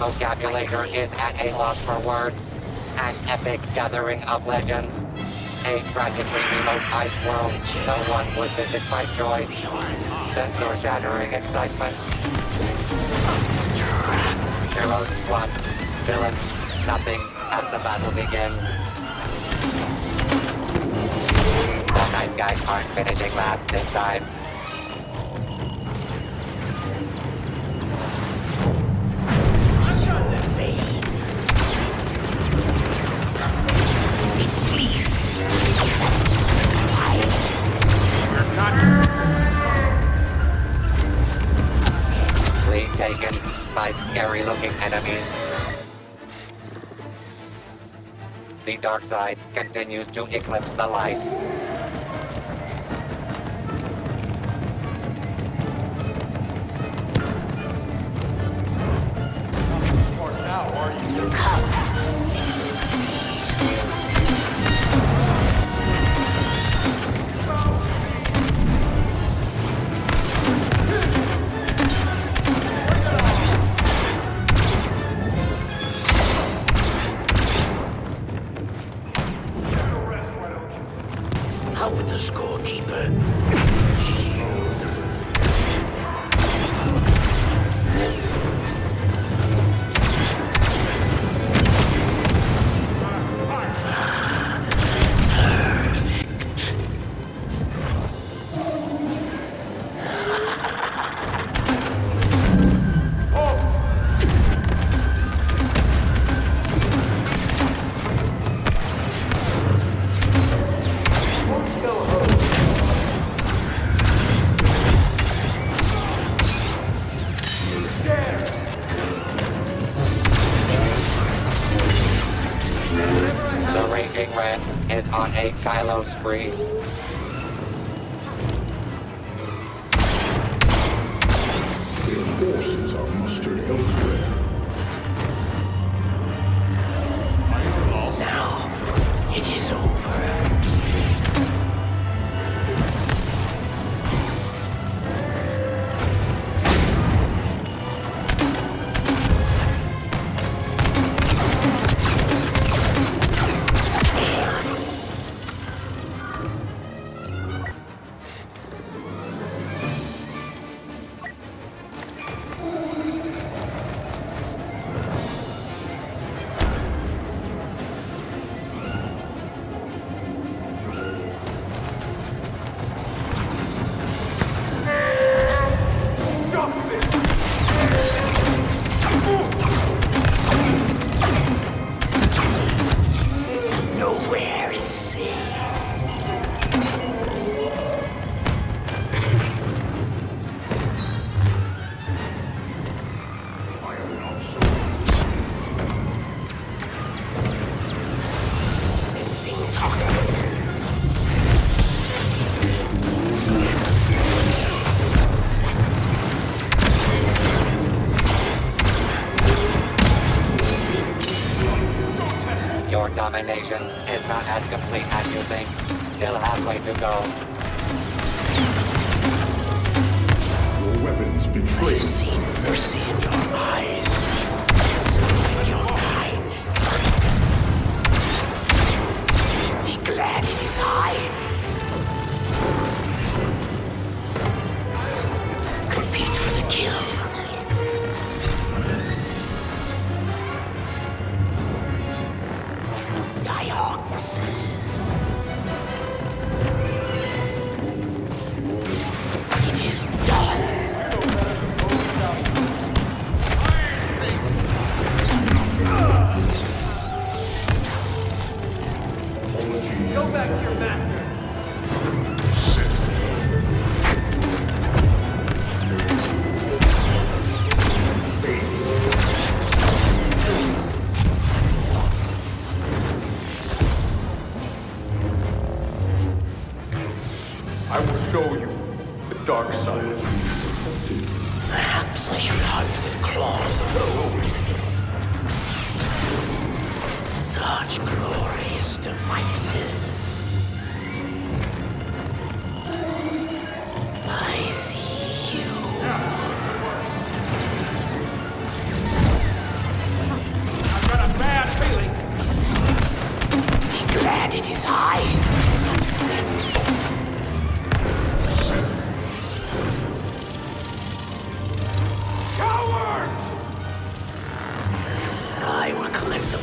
vocabulator is at a loss for words. An epic gathering of legends. A tragically remote ice world no one would visit by choice. Sensor-shattering excitement. Heroes one, villains nothing as the battle begins. The nice guys aren't finishing last this time. The dark side continues to eclipse the light. Would the scorekeeper? Raging Red is on a Kylo spree. Their forces are mustered elsewhere. Now, it is over. Your domination is not as complete as you think. Still halfway to go. Your weapons betray I've seen mercy in your eyes. Some like your kind. Be glad it is I. Compete for the kill. Such glorious devices. I see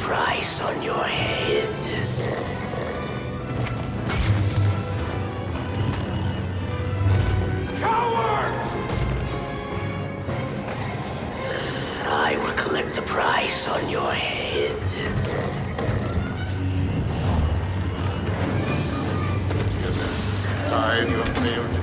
price on your head. I will collect the price on your head. I have failed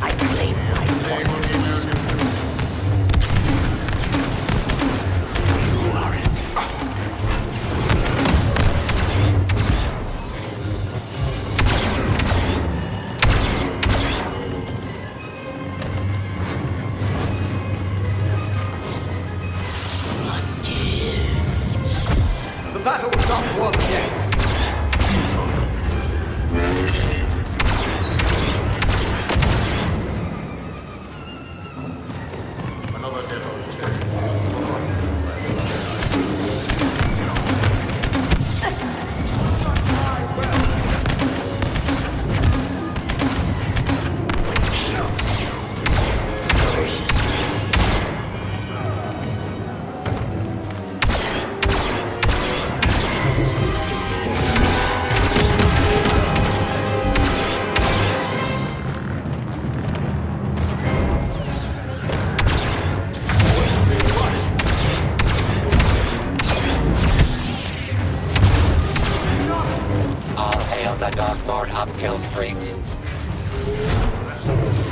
streaks. Heal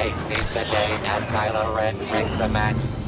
Hate seize the day as Kylo Ren rings the match.